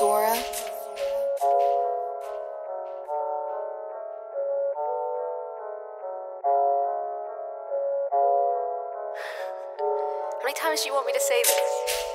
Zora. How many times do you want me to say this?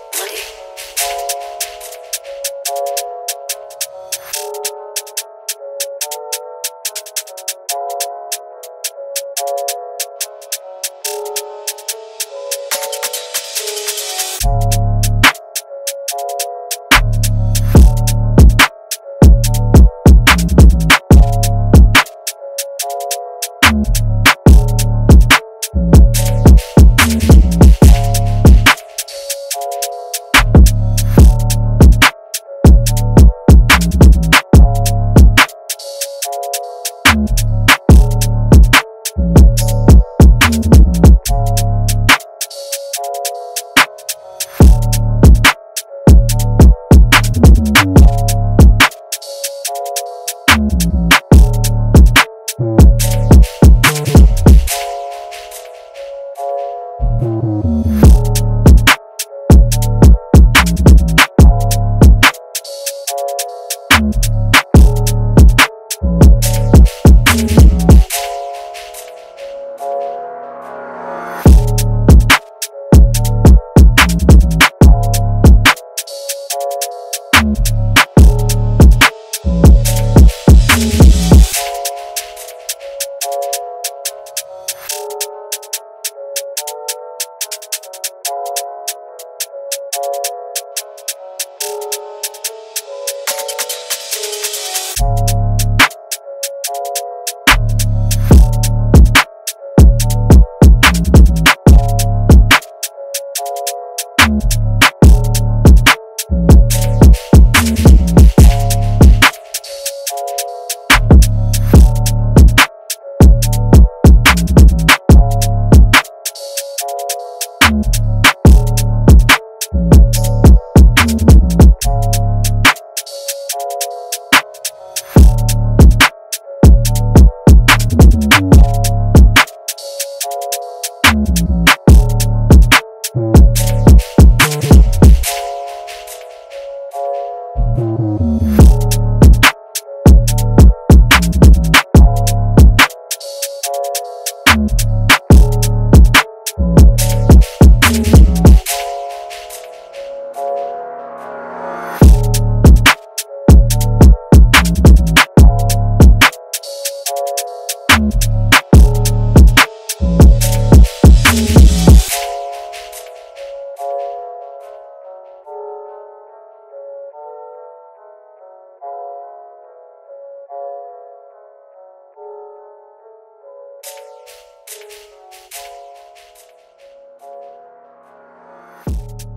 Bye.